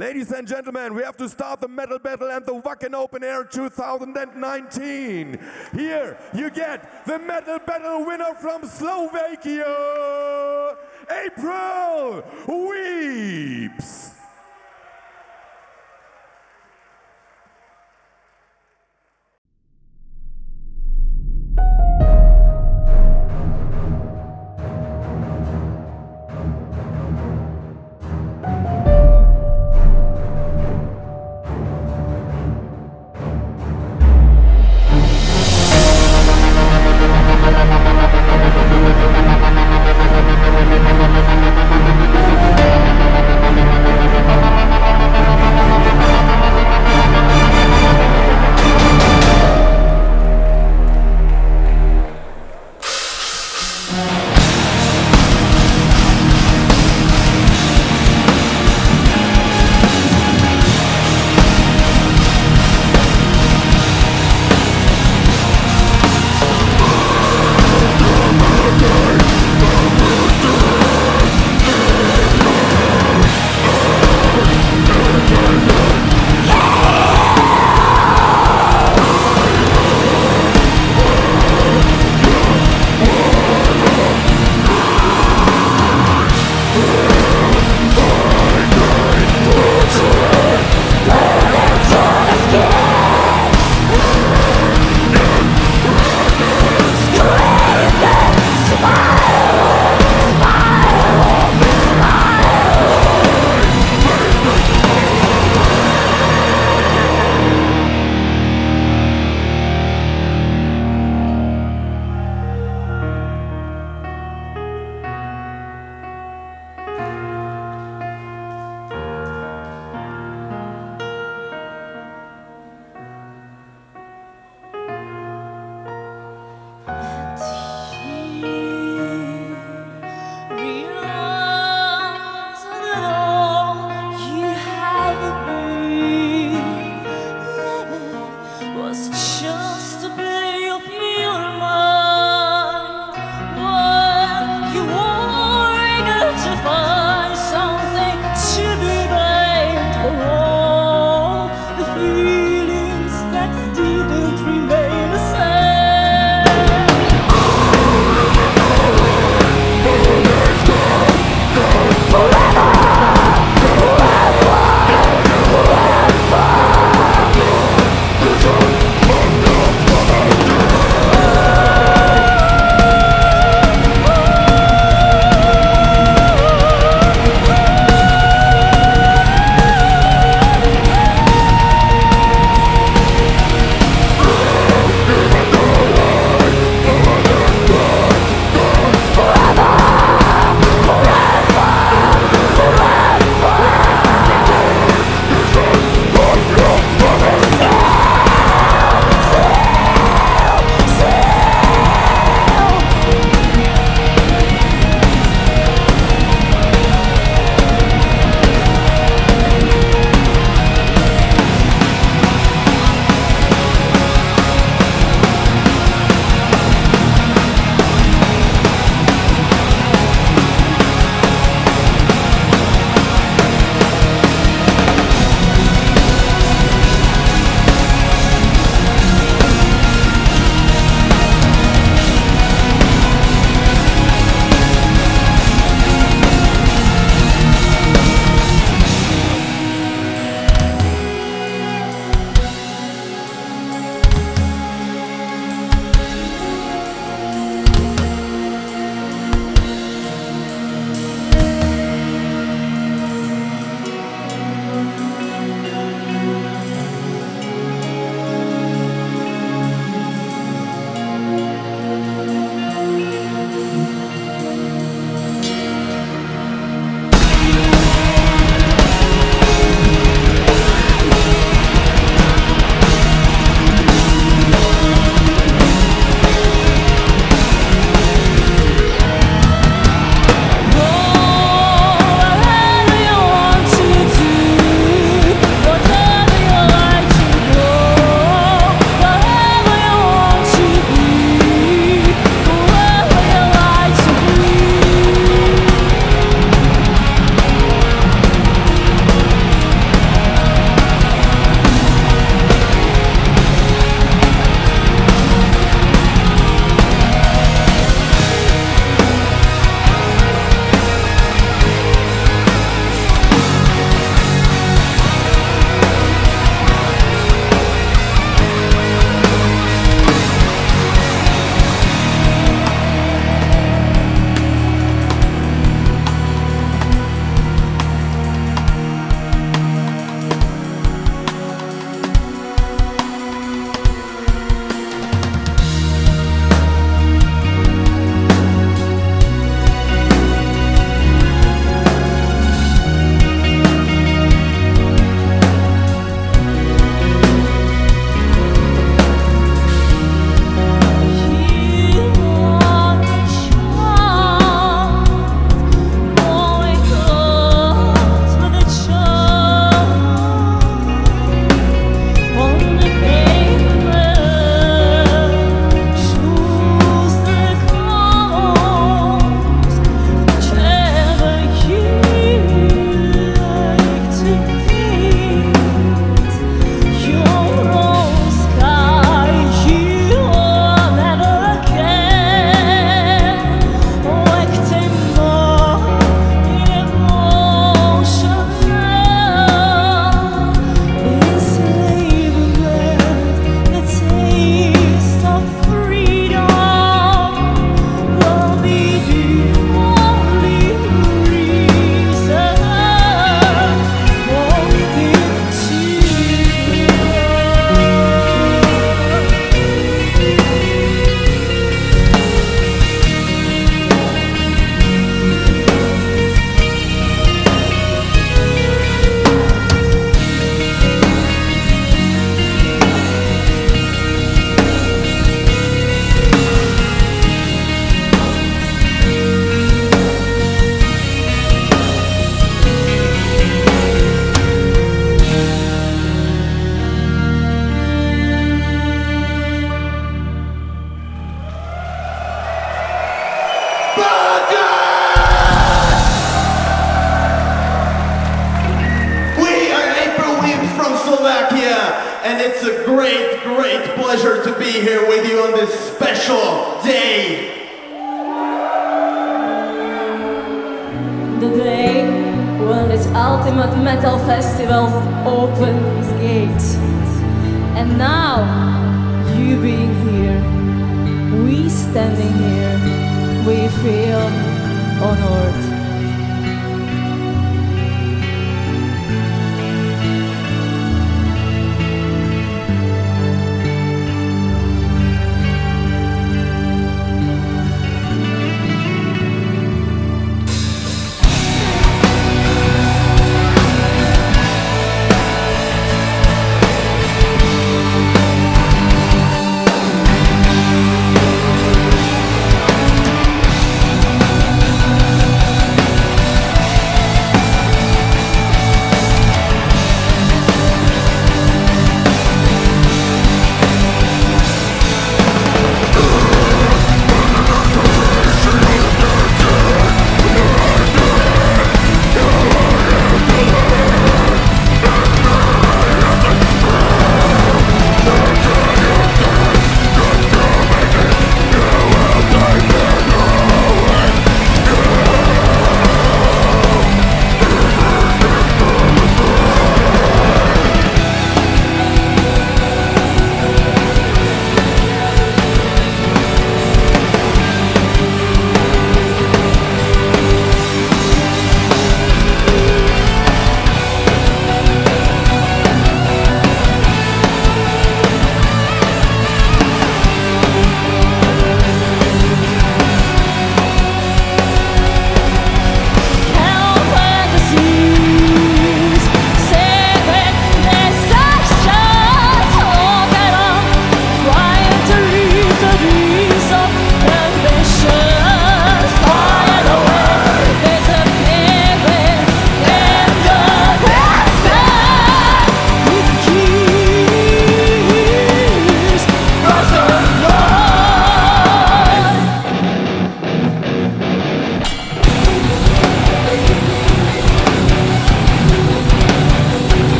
Ladies and gentlemen, we have to start the metal battle and the Wacken Open Air 2019. Here you get the metal battle winner from Slovakia, April Weeps.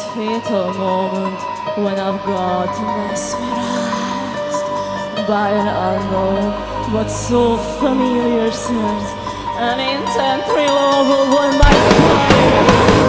That fatal moment when I've got mesmerized by an unknown but so familiar sense, an intent thrill overwhelmed my mind.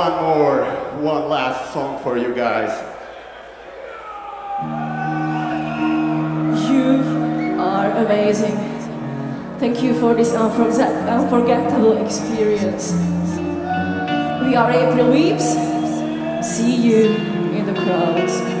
One more, one last song for you guys. You are amazing. Thank you for this unforget- unforgettable experience. We are April Weeps. See you in the crowds.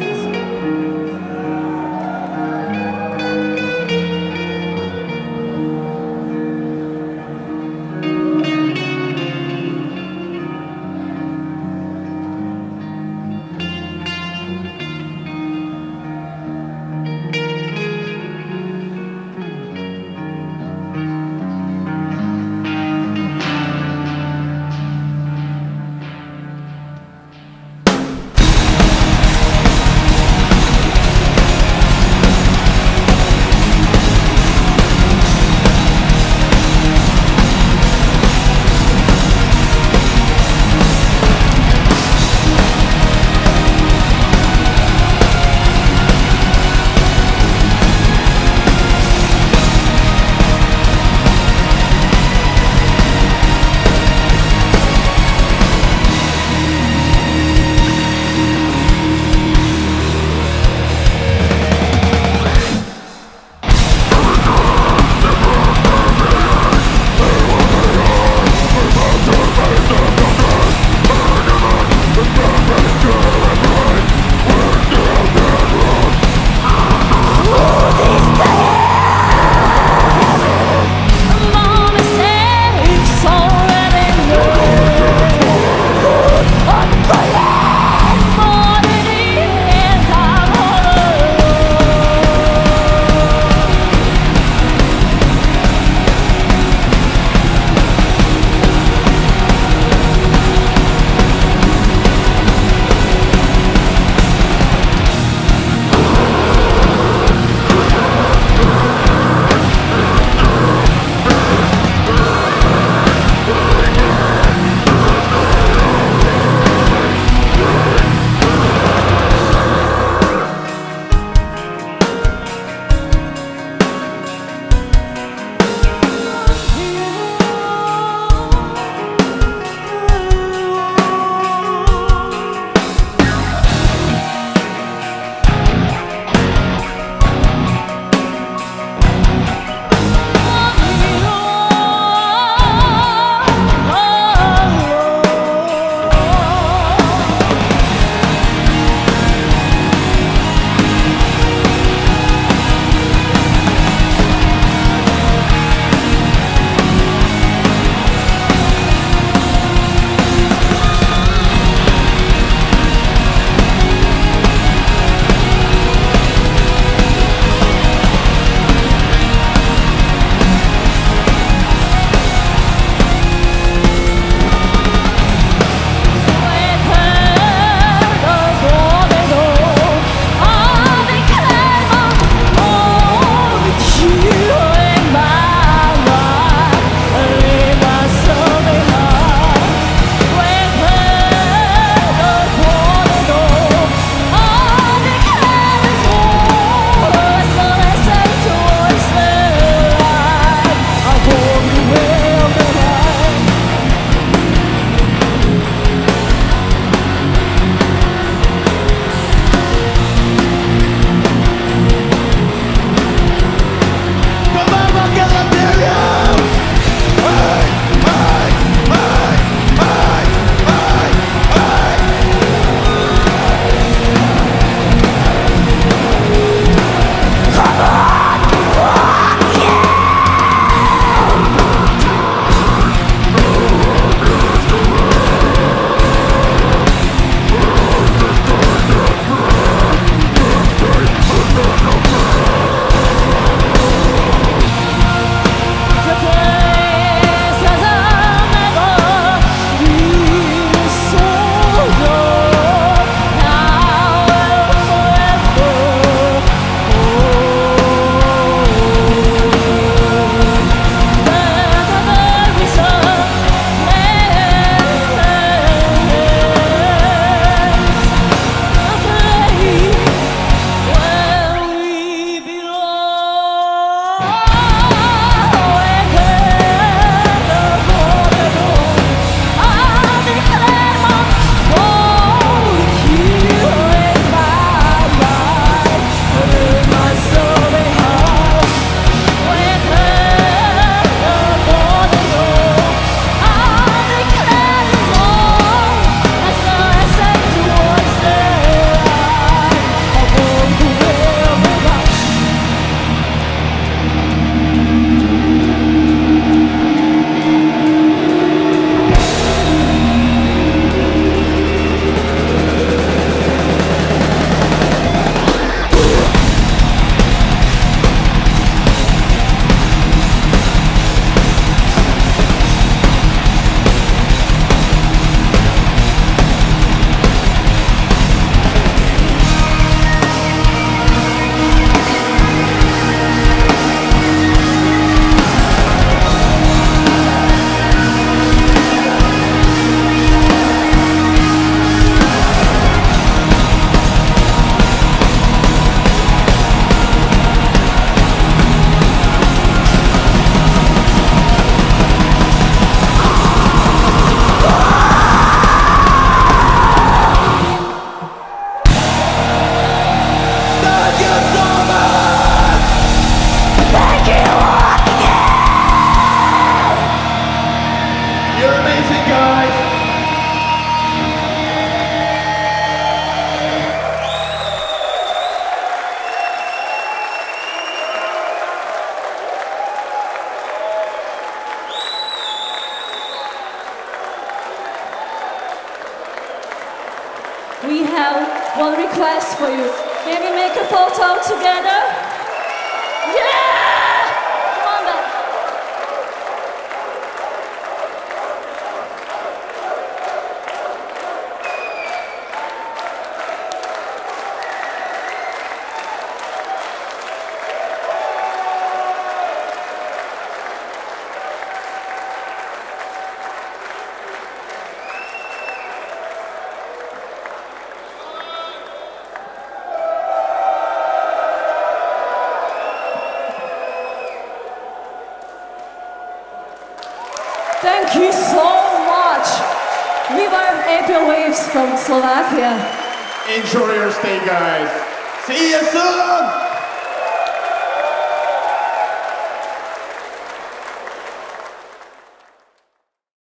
Can we make a photo together?